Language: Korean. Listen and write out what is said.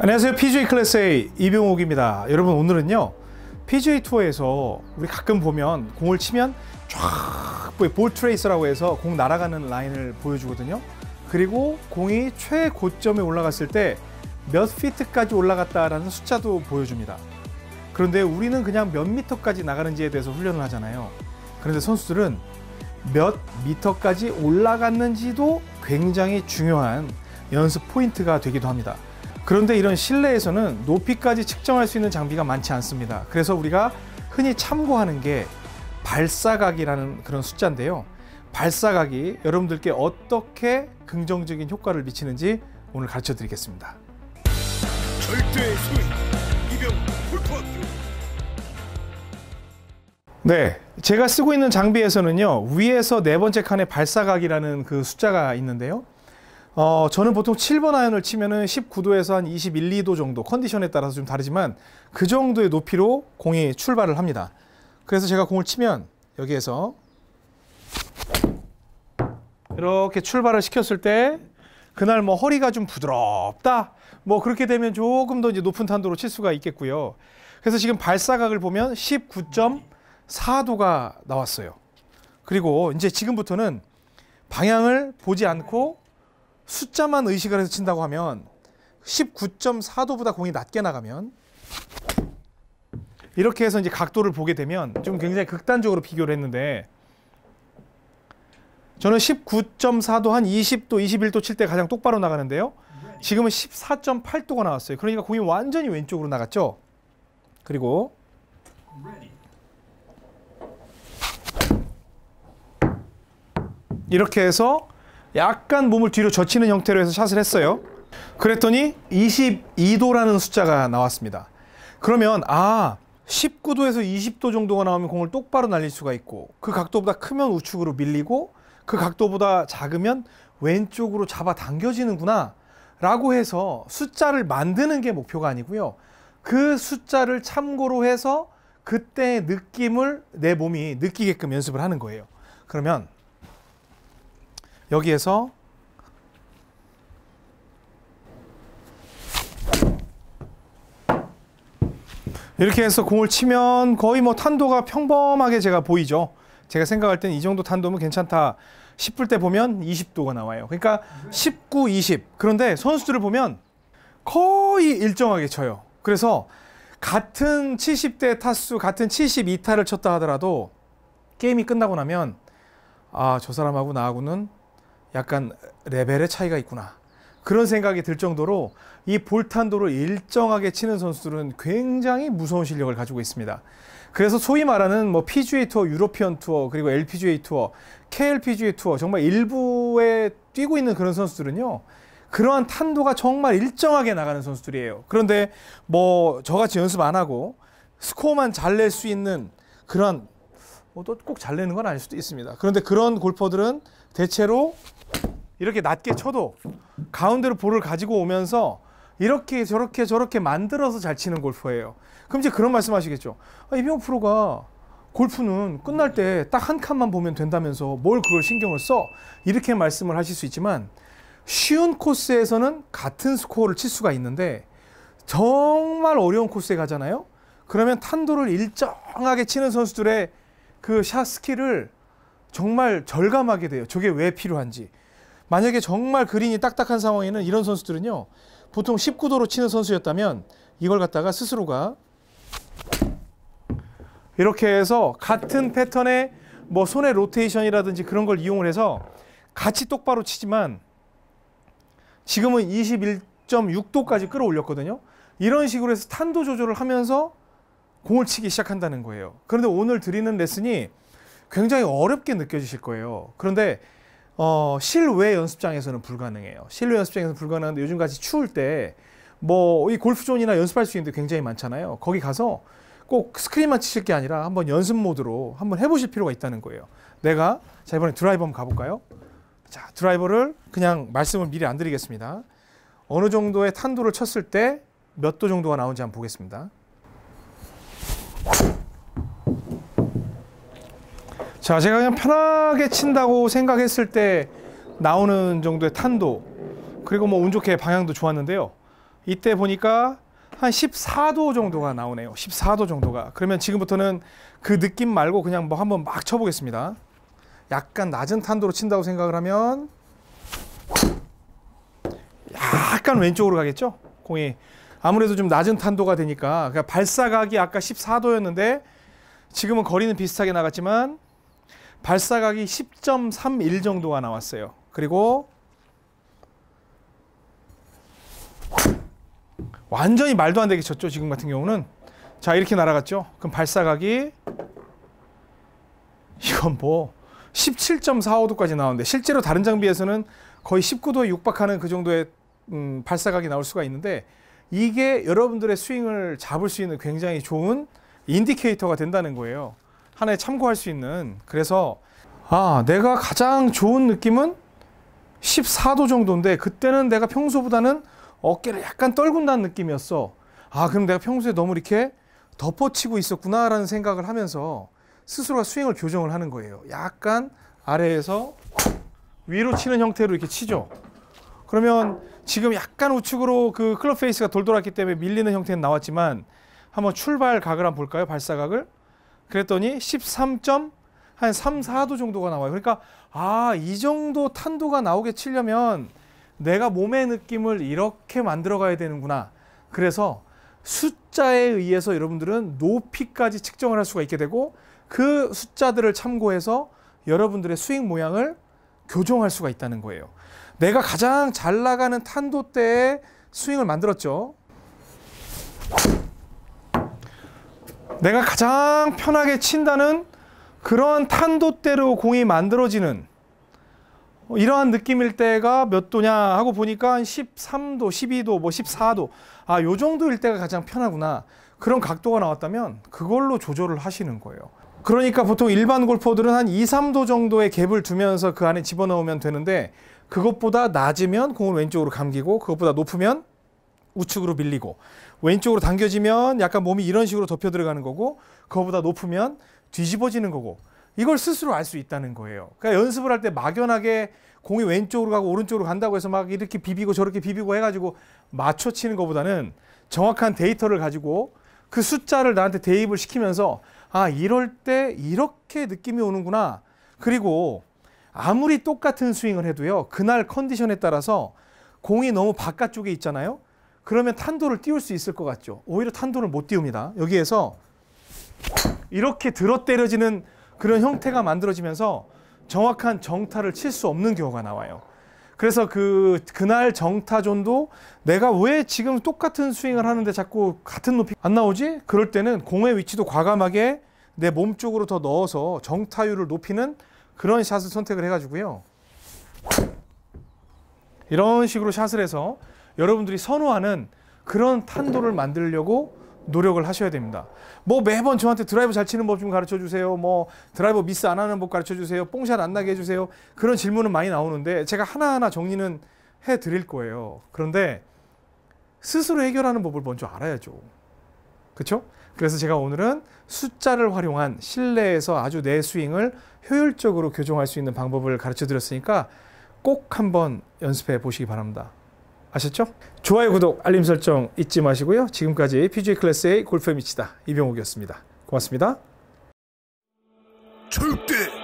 안녕하세요. PGA 클래스 A 이병옥입니다. 여러분 오늘은요. PGA 투어에서 우리 가끔 보면 공을 치면 쫙볼 트레이서라고 해서 공 날아가는 라인을 보여주거든요. 그리고 공이 최고점에 올라갔을 때 몇 피트까지 올라갔다라는 숫자도 보여줍니다. 그런데 우리는 그냥 몇 미터까지 나가는지에 대해서 훈련을 하잖아요. 그런데 선수들은 몇 미터까지 올라갔는지도 굉장히 중요한 연습 포인트가 되기도 합니다. 그런데 이런 실내에서는 높이까지 측정할 수 있는 장비가 많지 않습니다. 그래서 우리가 흔히 참고하는 게 발사각이라는 그런 숫자인데요. 발사각이 여러분들께 어떻게 긍정적인 효과를 미치는지 오늘 가르쳐 드리겠습니다. 절대의 소위 이병 골프학교 네, 제가 쓰고 있는 장비에서는요 위에서 네 번째 칸에 발사각이라는 그 숫자가 있는데요. 어, 저는 보통 7번 아이언을 치면은 19도에서 한 21, 2도 정도 컨디션에 따라서 좀 다르지만 그 정도의 높이로 공이 출발을 합니다. 그래서 제가 공을 치면 여기에서 이렇게 출발을 시켰을 때 그날 뭐 허리가 좀 부드럽다 뭐 그렇게 되면 조금 더 이제 높은 탄도로 칠 수가 있겠고요. 그래서 지금 발사각을 보면 19.4도가 나왔어요. 그리고 이제 지금부터는 방향을 보지 않고 숫자만 의식을 해서 친다고 하면 19.4도보다 공이 낮게 나가면 이렇게 해서 이제 각도를 보게 되면 좀 굉장히 극단적으로 비교를 했는데 저는 19.4도 한 20도, 21도 칠 때 가장 똑바로 나가는데요. 지금은 14.8도가 나왔어요. 그러니까 공이 완전히 왼쪽으로 나갔죠. 그리고 이렇게 해서 약간 몸을 뒤로 젖히는 형태로 해서 샷을 했어요. 그랬더니 22도라는 숫자가 나왔습니다. 그러면 아 19도에서 20도 정도가 나오면 공을 똑바로 날릴 수가 있고 그 각도보다 크면 우측으로 밀리고 그 각도보다 작으면 왼쪽으로 잡아 당겨지는구나 라고 해서 숫자를 만드는 게 목표가 아니고요. 그 숫자를 참고로 해서 그때의 느낌을 내 몸이 느끼게끔 연습을 하는 거예요. 그러면 여기에서 이렇게 해서 공을 치면 거의 뭐 탄도가 평범하게 제가 보이죠. 제가 생각할 땐 이 정도 탄도면 괜찮다 싶을 때 보면 20도가 나와요. 그러니까 19, 20. 그런데 선수들을 보면 거의 일정하게 쳐요. 그래서 같은 70대 타수, 같은 72타를 쳤다 하더라도 게임이 끝나고 나면 아, 저 사람하고 나하고는 약간 레벨의 차이가 있구나. 그런 생각이 들 정도로 이 볼탄도를 일정하게 치는 선수들은 굉장히 무서운 실력을 가지고 있습니다. 그래서 소위 말하는 뭐 PGA 투어, 유로피언 투어, 그리고 LPGA 투어, KLPGA 투어 정말 일부에 뛰고 있는 그런 선수들은요. 그러한 탄도가 정말 일정하게 나가는 선수들이에요. 그런데 뭐 저같이 연습 안 하고 스코어만 잘 낼 수 있는 그런 뭐 꼭 잘 내는 건 아닐 수도 있습니다. 그런데 그런 골퍼들은 대체로 이렇게 낮게 쳐도 가운데로 볼을 가지고 오면서 이렇게 저렇게 저렇게 만들어서 잘 치는 골퍼예요. 그럼 이제 그런 말씀 하시겠죠. 아, 이병호 프로가 골프는 끝날 때 딱 한 칸만 보면 된다면서 뭘 그걸 신경을 써? 이렇게 말씀을 하실 수 있지만 쉬운 코스에서는 같은 스코어를 칠 수가 있는데 정말 어려운 코스에 가잖아요. 그러면 탄도를 일정하게 치는 선수들의 그 샷 skill을 정말 절감하게 돼요. 저게 왜 필요한지. 만약에 정말 그린이 딱딱한 상황에는 이런 선수들은요. 보통 19도로 치는 선수였다면 이걸 갖다가 스스로가 이렇게 해서 같은 패턴의 뭐 손의 로테이션이라든지 그런 걸 이용을 해서 같이 똑바로 치지만 지금은 21.6도까지 끌어올렸거든요. 이런 식으로 해서 탄도 조절을 하면서 공을 치기 시작한다는 거예요. 그런데 오늘 드리는 레슨이 굉장히 어렵게 느껴지실 거예요. 그런데 어, 실외 연습장에서는 불가능해요. 실외 연습장에서는 불가능한데 요즘같이 추울 때 뭐 이 골프존이나 연습할 수 있는 데 굉장히 많잖아요. 거기 가서 꼭 스크린만 치실 게 아니라 한번 연습 모드로 한번 해보실 필요가 있다는 거예요. 내가 자 이번에 드라이버 한번 가볼까요? 자 드라이버를 그냥 말씀을 미리 안 드리겠습니다. 어느 정도의 탄도를 쳤을 때 몇 도 정도가 나오는지 한번 보겠습니다. 자, 제가 그냥 편하게 친다고 생각했을 때 나오는 정도의 탄도, 그리고 뭐 운 좋게 방향도 좋았는데요. 이때 보니까 한 14도 정도가 나오네요. 14도 정도가. 그러면 지금부터는 그 느낌 말고 그냥 뭐 한번 막 쳐보겠습니다. 약간 낮은 탄도로 친다고 생각을 하면 약간 왼쪽으로 가겠죠? 공이 아무래도 좀 낮은 탄도가 되니까 그러니까 발사각이 아까 14도였는데 지금은 거리는 비슷하게 나갔지만 발사각이 10.31 정도가 나왔어요. 그리고 완전히 말도 안 되게 쳤죠. 지금 같은 경우는 자 이렇게 날아갔죠. 그럼 발사각이 이건 뭐 17.45도까지 나오는데 실제로 다른 장비에서는 거의 19도에 육박하는 그 정도의 음, 발사각이 나올 수가 있는데 이게 여러분들의 스윙을 잡을 수 있는 굉장히 좋은 인디케이터가 된다는 거예요. 하나에 참고할 수 있는. 그래서 아, 내가 가장 좋은 느낌은 14도 정도인데 그때는 내가 평소보다는 어깨를 약간 떨군다는 느낌이었어. 아, 그럼 내가 평소에 너무 이렇게 덮어치고 있었구나라는 생각을 하면서 스스로가 스윙을 교정을 하는 거예요. 약간 아래에서 위로 치는 형태로 이렇게 치죠. 그러면 지금 약간 우측으로 그 클럽 페이스가 돌돌았기 때문에 밀리는 형태는 나왔지만 한번 출발 각을 한번 볼까요? 발사각을. 그랬더니 13. 한 3, 4도 정도가 나와요. 그러니까 아, 이 정도 탄도가 나오게 치려면 내가 몸의 느낌을 이렇게 만들어 가야 되는구나. 그래서 숫자에 의해서 여러분들은 높이까지 측정을 할 수가 있게 되고 그 숫자들을 참고해서 여러분들의 스윙 모양을 교정할 수가 있다는 거예요. 내가 가장 잘 나가는 탄도 때에 스윙을 만들었죠. 내가 가장 편하게 친다는 그런 탄도대로 공이 만들어지는 이러한 느낌일 때가 몇 도냐 하고 보니까 한 13도, 12도, 뭐 14도. 아, 요 정도일 때가 가장 편하구나. 그런 각도가 나왔다면 그걸로 조절을 하시는 거예요. 그러니까 보통 일반 골퍼들은 한 2, 3도 정도의 갭을 두면서 그 안에 집어넣으면 되는데 그것보다 낮으면 공을 왼쪽으로 감기고 그것보다 높으면 우측으로 밀리고 왼쪽으로 당겨지면 약간 몸이 이런 식으로 덮여 들어가는 거고 그것보다 높으면 뒤집어지는 거고 이걸 스스로 알 수 있다는 거예요. 그러니까 연습을 할 때 막연하게 공이 왼쪽으로 가고 오른쪽으로 간다고 해서 막 이렇게 비비고 저렇게 비비고 해가지고 맞춰 치는 것보다는 정확한 데이터를 가지고 그 숫자를 나한테 대입을 시키면서 아 이럴 때 이렇게 느낌이 오는구나. 그리고 아무리 똑같은 스윙을 해도요 그날 컨디션에 따라서 공이 너무 바깥쪽에 있잖아요. 그러면 탄도를 띄울 수 있을 것 같죠. 오히려 탄도를 못 띄웁니다. 여기에서 이렇게 들어 때려지는 그런 형태가 만들어지면서 정확한 정타를 칠 수 없는 경우가 나와요. 그래서 그 그날 정타존도 내가 왜 지금 똑같은 스윙을 하는데 자꾸 같은 높이 안 나오지? 그럴 때는 공의 위치도 과감하게 내 몸 쪽으로 더 넣어서 정타율을 높이는 그런 샷을 선택을 해가지고요. 이런 식으로 샷을 해서 여러분들이 선호하는 그런 탄도를 만들려고 노력을 하셔야 됩니다. 뭐 매번 저한테 드라이브 잘 치는 법 좀 가르쳐 주세요. 뭐 드라이버 미스 안 하는 법 가르쳐 주세요. 뽕샷 안 나게 해 주세요. 그런 질문은 많이 나오는데 제가 하나하나 정리는 해 드릴 거예요. 그런데 스스로 해결하는 법을 먼저 알아야죠. 그렇죠? 그래서 제가 오늘은 숫자를 활용한 실내에서 아주 내 스윙을 효율적으로 교정할 수 있는 방법을 가르쳐 드렸으니까 꼭 한번 연습해 보시기 바랍니다. 아셨죠? 좋아요, 구독, 알림 설정 잊지 마시고요. 지금까지 PGA 클래스의 골프의 미치다 이병옥이었습니다. 고맙습니다. 절대